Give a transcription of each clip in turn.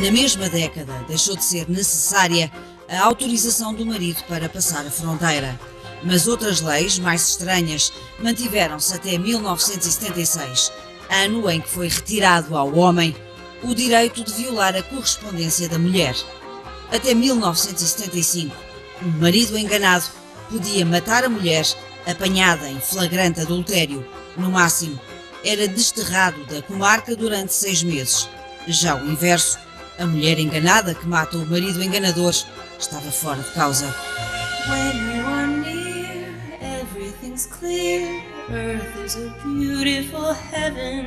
Na mesma década, deixou de ser necessária a autorização do marido para passar a fronteira. Mas outras leis, mais estranhas, mantiveram-se até 1976, ano em que foi retirado ao homem o direito de violar a correspondência da mulher. Até 1975, o marido enganado podia matar a mulher apanhada em flagrante adultério. No máximo, era desterrado da comarca durante seis meses. Já o inverso, a mulher enganada que mata o marido enganador estava fora de causa. When you are near, everything's clear. Earth is a beautiful heaven.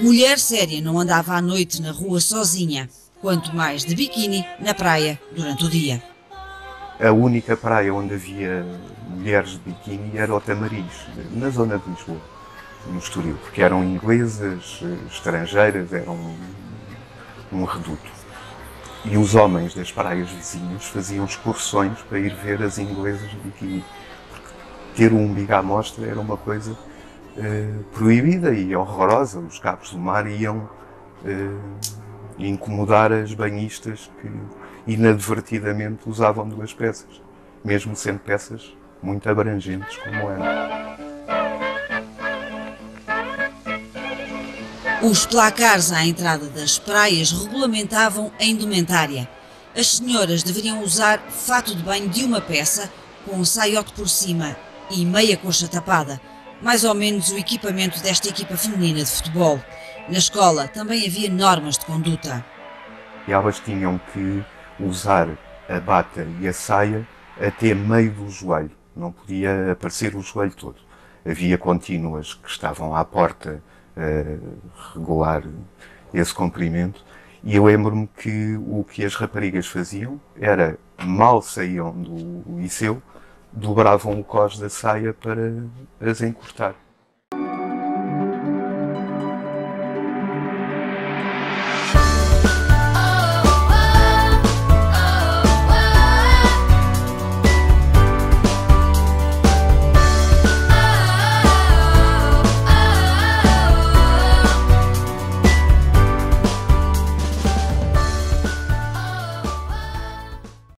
Mulher séria não andava à noite na rua sozinha, quanto mais de biquíni na praia durante o dia. A única praia onde havia mulheres de biquíni era o Tamariz, na zona de Lisboa, no Estoril, porque eram inglesas, estrangeiras, eram um, um reduto. E os homens das praias vizinhas faziam excursões para ir ver as inglesas de biquíni. Porque ter o umbigo à mostra era uma coisa eh, proibida e horrorosa. Os cabos do mar iam eh, incomodar as banhistas que inadvertidamente usavam duas peças, mesmo sendo peças muito abrangentes como eram. Os placares à entrada das praias regulamentavam a indumentária. As senhoras deveriam usar fato de banho de uma peça, com um saiote por cima e meia coxa tapada, mais ou menos o equipamento desta equipa feminina de futebol. Na escola também havia normas de conduta. Elas tinham que usar a bata e a saia até meio do joelho, não podia aparecer o joelho todo. Havia contínuas que estavam à porta a regular esse comprimento e eu lembro-me que o que as raparigas faziam era, mal saíam do liceu, dobravam o cós da saia para as encurtar.